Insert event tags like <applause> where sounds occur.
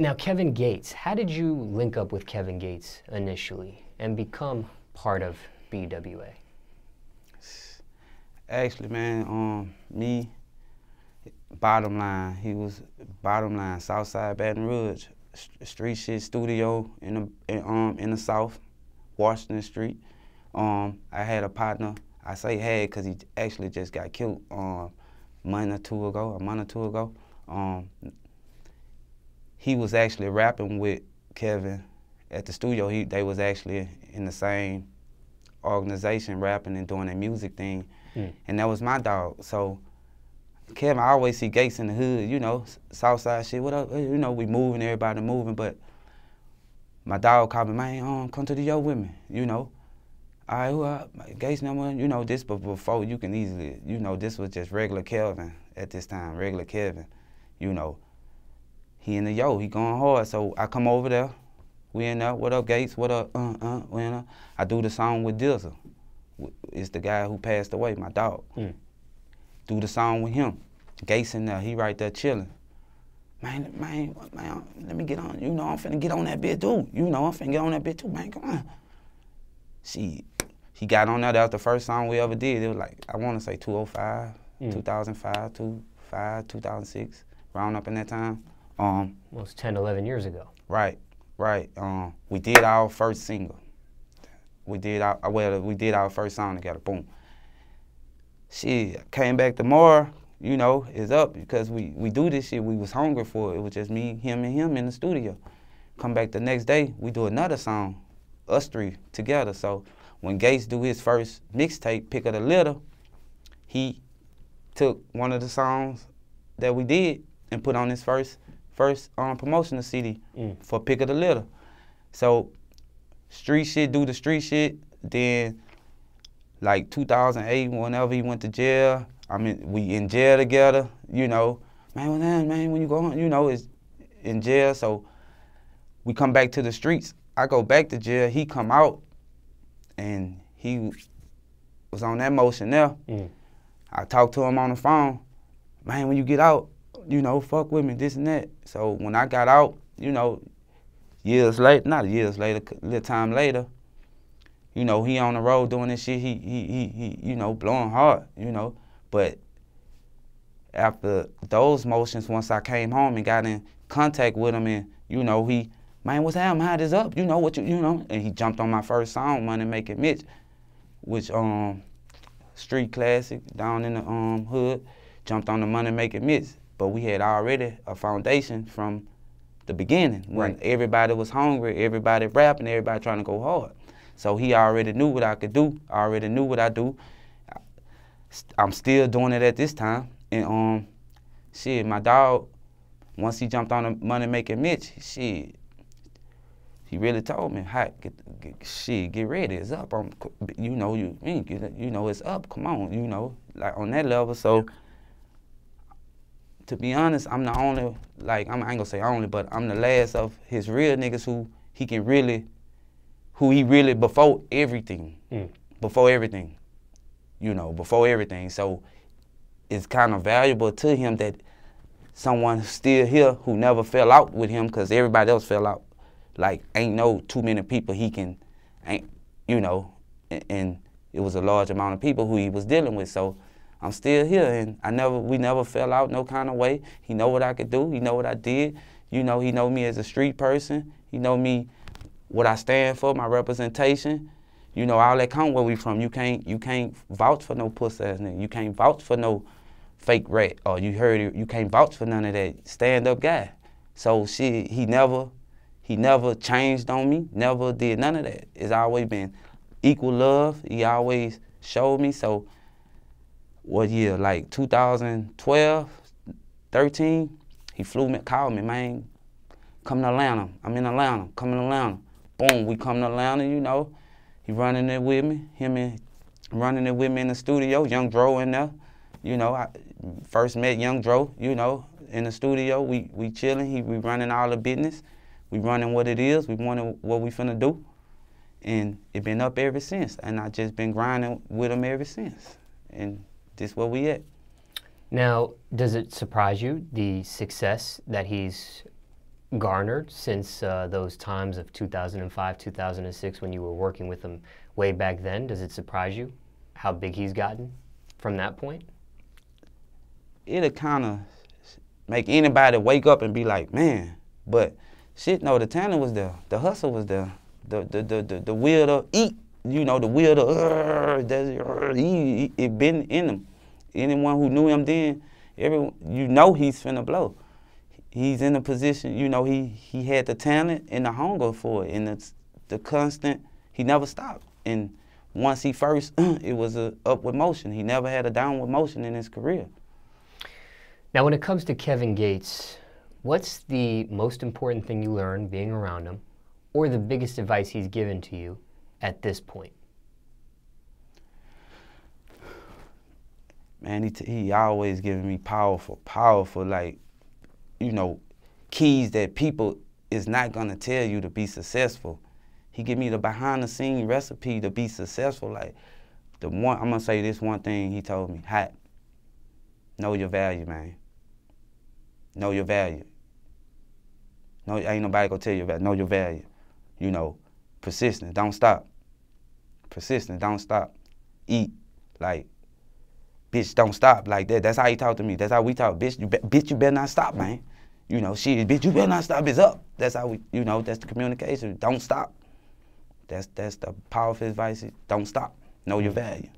Now, Kevin Gates, how did you link up with Kevin Gates initially and become part of BWA? Actually, man, um, me, bottom line, he was bottom line, Southside Baton Rouge, street shit studio in the in, um in the South, Washington Street. Um, I had a partner. I say had because he actually just got killed um month or two ago, a month or two ago. Um, he was actually rapping with Kevin at the studio. He they was actually in the same organization, rapping and doing their music thing. Mm. And that was my dog. So Kevin, I always see Gates in the hood, you know, Southside shit. What up? You know, we moving, everybody moving, but my dog called me, man, um, come to the yo with me, you know. All right, who uh, Gates number, you know, this but before you can easily, you know, this was just regular Kelvin at this time, regular Kevin, you know. He in the yo, he going hard. So I come over there, we in there, what up Gates, what up, uh, uh, we in there. I do the song with Dizzle. It's the guy who passed away, my dog. Mm. Do the song with him. Gates in there, he right there chilling. Man, man, man, let me get on. You know, I'm finna get on that bit too. You know, I'm finna get on that bit too, man. Come on. See, he got on there. That was the first song we ever did. It was like, I want to say 205, mm. 2005, 2005, 2006, round up in that time. Um, Almost 10, 11 years ago. Right, right. Um, we did our first single we did our well, we did our first song together. Boom. She came back tomorrow. You know, is up because we we do this shit. We was hungry for it. It was just me, him, and him in the studio. Come back the next day, we do another song, us three together. So when Gates do his first mixtape, Pick of the Litter, he took one of the songs that we did and put on his first first um, promotional CD mm. for Pick of the Litter. So street shit, do the street shit. Then, like 2008, whenever he went to jail, I mean, we in jail together. You know, man, man, man, when you go on, you know, it's in jail. So we come back to the streets. I go back to jail. He come out, and he was on that motion there. Mm. I talked to him on the phone. Man, when you get out, you know, fuck with me, this and that. So when I got out, you know, years later, not years later, a little time later, you know, he on the road doing this shit. He, he, he, he, you know, blowing hard, you know. But after those motions, once I came home and got in contact with him, and you know, he, man, what's happening? How this up? You know what you, you know? And he jumped on my first song, Money Making Mitch, which um, street classic down in the um hood. Jumped on the Money Making Mitch, but we had already a foundation from the beginning when right. everybody was hungry, everybody rapping, everybody trying to go hard. So he already knew what I could do. I already knew what I do. I'm still doing it at this time. And um, shit, my dog, once he jumped on the money making Mitch, shit, he really told me, "Hi, get, get, shit, get ready, it's up. I'm, you know, you, you know, it's up. Come on, you know, like on that level." So to be honest, I'm the only, like, I'm, I ain't gonna say only, but I'm the last of his real niggas who he can really, who he really, before everything, mm. before everything, you know, before everything. So it's kind of valuable to him that someone still here who never fell out with him because everybody else fell out. Like, ain't no too many people he can, ain't, you know, and, and it was a large amount of people who he was dealing with. So I'm still here, and I never, we never fell out no kind of way. He know what I could do. He know what I did. You know, he know me as a street person. He know me, what I stand for, my representation. You know, all that come where we from. You can't, you can't vouch for no pussy ass nigga. You can't vouch for no fake rat, or you heard it. You can't vouch for none of that. Stand up guy. So shit, he never, he never changed on me. Never did none of that. It's always been equal love. He always showed me. So what year? Like 2012, 13. He flew me, called me, man. Come to Atlanta. I'm in Atlanta. Come to Atlanta. Boom, we come to Atlanta, you know. He running it with me. Him and running it with me in the studio. Young Dro in there. You know, I first met Young Dro, you know, in the studio. We we chilling. He we running all the business. We running what it is. We wanting what we finna do. And it been up ever since. And I just been grinding with him ever since. And this where we at. Now, does it surprise you the success that he's garnered since uh, those times of 2005, 2006 when you were working with him way back then? Does it surprise you how big he's gotten from that point? It'll kind of make anybody wake up and be like, man, but shit, no, the talent was there, the hustle was there, the the the the, the will to eat, you know, the will to uh, uh, he, he, it been in him. Anyone who knew him then, every you know he's finna blow. He's in a position, you know, he he had the talent and the hunger for it, and the the constant. He never stopped, and once he first, <clears throat> it was a upward motion. He never had a downward motion in his career. Now, when it comes to Kevin Gates, what's the most important thing you learned being around him, or the biggest advice he's given to you at this point? Man, he, t- he always giving me powerful, powerful, like, you know, keys that people is not gonna tell you to be successful. He give me the behind the scene recipe to be successful. Like, the one, I'm gonna say this one thing he told me, hot, know your value, man. Know your value. No, ain't nobody gonna tell you about know your value. You know, persistent, don't stop. Persistent, don't stop. Eat, like, bitch, don't stop like that. That's how he talk to me. That's how we talk. Bitch, you be, bitch, you better not stop, man. You know, shit, bitch, you better not stop. It's up. That's how we, you know, that's the communication. Don't stop. That's that's the powerful advice. Don't stop. Know your mm. value.